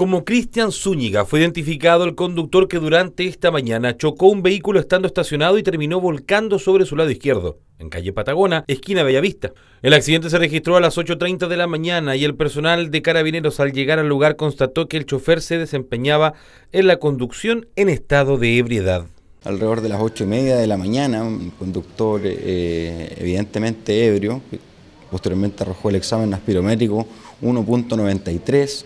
Como Cristian Zúñiga fue identificado el conductor que durante esta mañana chocó un vehículo estando estacionado y terminó volcando sobre su lado izquierdo, en calle Patagona, esquina Bellavista. El accidente se registró a las 8.30 de la mañana y el personal de carabineros al llegar al lugar constató que el chofer se desempeñaba en la conducción en estado de ebriedad. Alrededor de las 8 y media de la mañana, un conductor eh, evidentemente ebrio, posteriormente arrojó el examen aspirométrico 1.93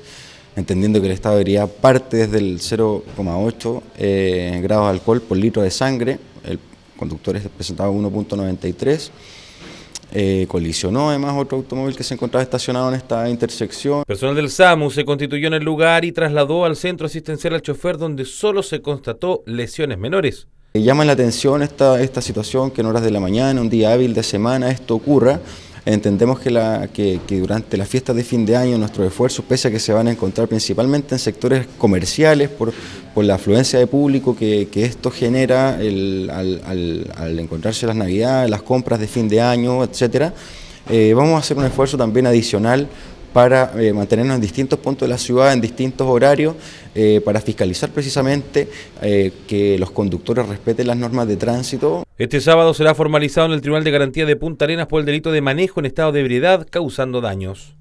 entendiendo que el estado de ebriedad parte desde el 0,8 eh, grados de alcohol por litro de sangre, el conductor presentaba 1.93, eh, colisionó además otro automóvil que se encontraba estacionado en esta intersección. Personal del SAMU se constituyó en el lugar y trasladó al centro asistencial al chofer donde solo se constató lesiones menores. Llama la atención esta, esta situación que en horas de la mañana, un día hábil de semana, esto ocurra. Entendemos que, la, que, durante las fiestas de fin de año nuestros esfuerzos, pese a que se van a encontrar principalmente en sectores comerciales por, por la afluencia de público que, esto genera al, encontrarse las navidades, las compras de fin de año, etcétera, eh, vamos a hacer un esfuerzo también adicional para eh, mantenernos en distintos puntos de la ciudad, en distintos horarios, eh, para fiscalizar precisamente eh, que los conductores respeten las normas de tránsito. Este sábado será formalizado en el Tribunal de Garantía de Punta Arenas por el delito de manejo en estado de ebriedad causando daños.